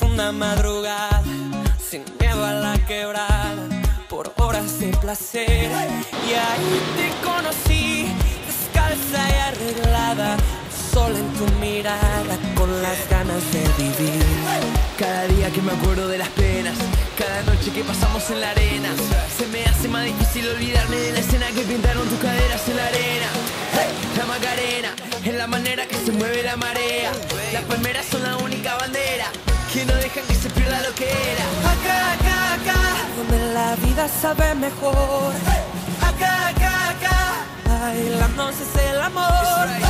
Profunda madrugada, sin miedo a la quebrada, por horas de placer. Y ahí te conocí, descalza y arreglada, sola en tu mirada, con las ganas de vivir. Cada día que me acuerdo de las penas, cada noche que pasamos en la arena, se me hace más difícil olvidarme de la escena que pintaron tus caderas en la arena. La Macarena es la manera que se mueve la marea. Las palmeras son la única bandera que no dejan que se pierda lo que era. Acá, acá, acá, donde la vida sabe mejor. Acá, acá, acá, bailando es el amor.